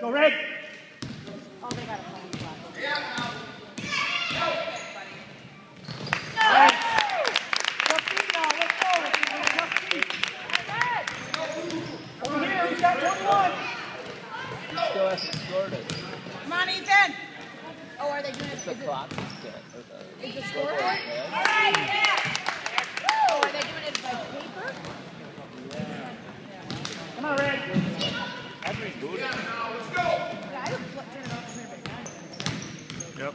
Go red. Oh, they got a phone block. Right. Tough feet now. Let's go. Tough feet. Over here. He's got 21. He still hasn't scored it. Come on, Ethan. Oh, are they doing it? It's the Is clock is the is the scoreboard scoreboard? is dead. Oh, are they doing it by paper? Come on, red. That's rebooted. Yeah, I would put- turn it off and turn it back on. Yep.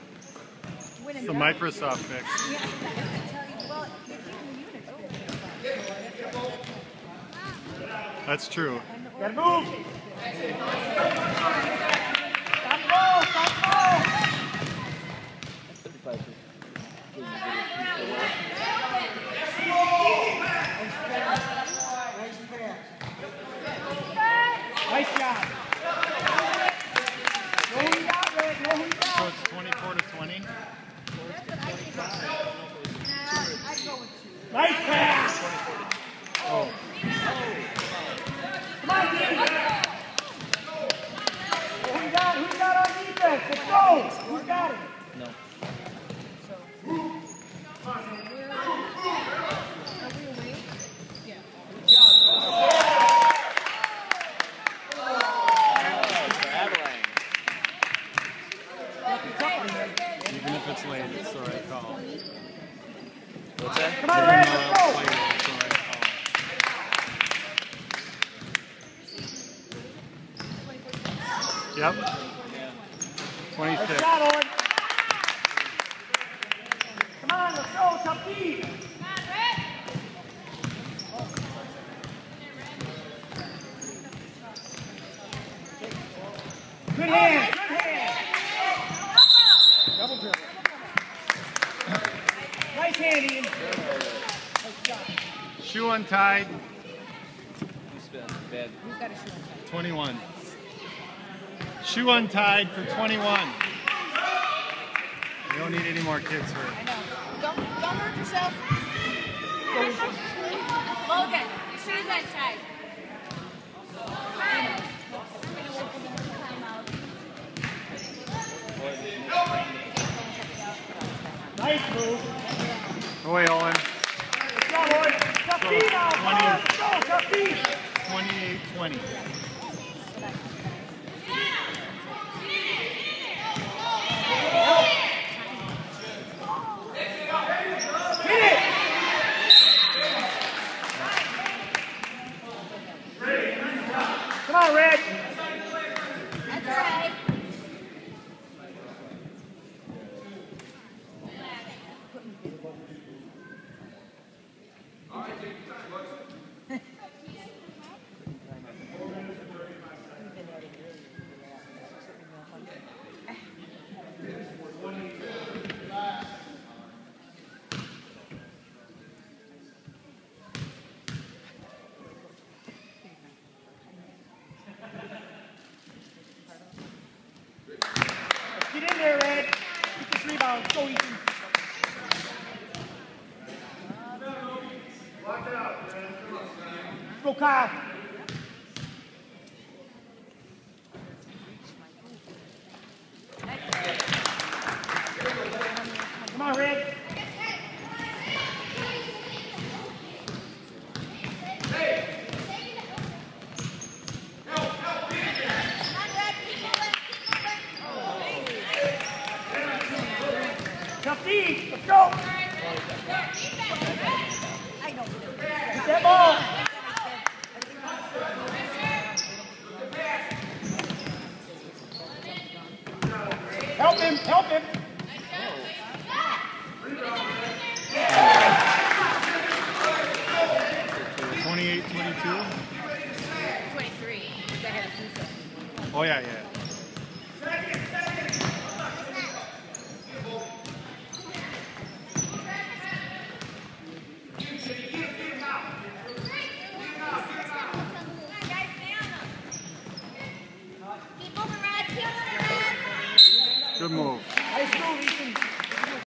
When It's in the. Microsoft fix. Yeah, I can tell you. Well, you're keeping the units good. That's true. Gotta move. Stop ball. Stop ball. That's 35 Nice job. Know who you got, red. Know who you So got. it's 24 to 20. That's what I think. Nah, I'd go with two. Nice pass. Oh, Come on, Dean. Who you got? Who you got on defense? Let's go. Who's got it? No. Are we away? Yeah. Oh, for Avalanche. even if it's late, it's the right call. What's that? Come on. Let's go. Yep. Yeah. 26. Nice shot, Owen. Come on, let's go. Tough D. Good hand. Nice hand, Ian. Nice shot. Shoe untied, Who's bad? Who's got a shoe on? 21. Shoe untied for 21. We don't need any more kids hurt. I know. Don't, don't hurt yourself. Logan, your shoes untied. Nice move. Away, Owen. Good job, Owen. Tough D now. Come on, let's go. Tough D. 28 20. Hit it. Come on, Red. That's all right. Get in there, Red. Rebound. Go, Go, Kyle. Come on, Red. Tough D. Let's go. Get that ball. Help him. Help him. Twenty-eight, twenty-two. 23. They had Oh, yeah, yeah. Good move.